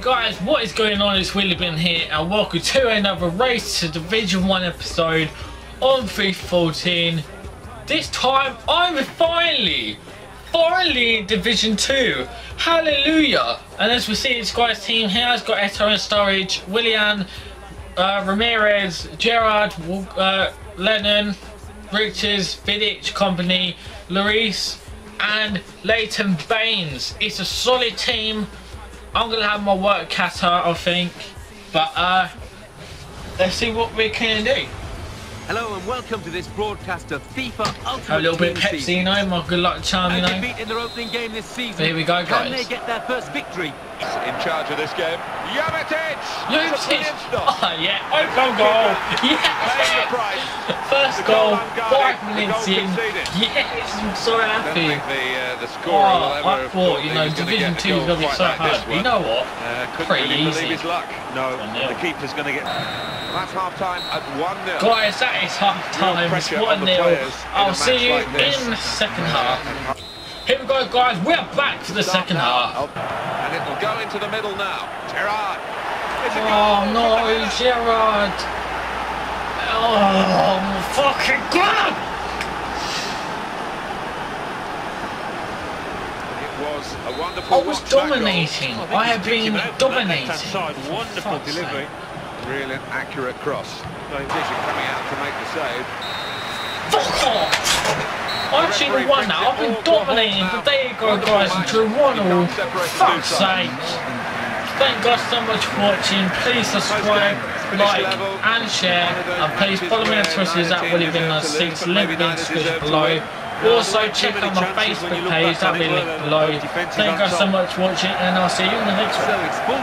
Guys, what is going on? It's Wheelie Bin here and welcome to another Race to Division 1 episode on FIFA 14. This time I'm finally, finally in Division 2. Hallelujah! And as we see, this guy's team here has got Eto and Sturridge, Willian, uh, Ramires, Gerrard, uh, Lennon, Riches, Vidic, Kompany, Lloris and Leighton Baines. It's a solid team. I'm gonna have my work cut out, I think. But uh, let's see what we can do. Hello and welcome to this broadcast of FIFA Ultimate Have a little bit Pepsi, season. you know, my good luck charm, you And know. in their opening game this season. Here we go, guys. Can they get their first victory? in charge of this game. Jovetic! Lucic! It's a brilliant. Oh, yeah, open goal! Paying the Yes! price. First The goal, goal unguarded, five minutes in. conceded. Yes, I'm so happy. Think the, the will Oh, ever I have thought, you know, Division 2 is going to be so like hard. You know what? Uh, couldn't Pretty really easy. believe his luck. No, the keeper's going to get... That's half-time at 1-0. Guys, that is half time. It's 1 on the 0. I'll see you like in the second half. Here we go, guys. We're back for the Start second now. half. Oh, And it will go into the middle now. Gerrard. Oh no, from the header. Gerrard! Oh my fucking god! Was a wonderful I was that goal. dominating. I have been dominating. Side, wonderful Fuck's delivery. sake. Brilliant, accurate cross. Vision coming out to make the save. Fuck off! I actually the one now. I've been dominating, but there you go, guys. And drew one all. Fuck's sake! Thank God so much for watching. Please subscribe, like, and share. And please follow me on Twitter at WheelieBin96. Link in the description below. Also, check out my Facebook page. That'll be linked below. Thank you guys so much for watching, and I'll see you in the next one.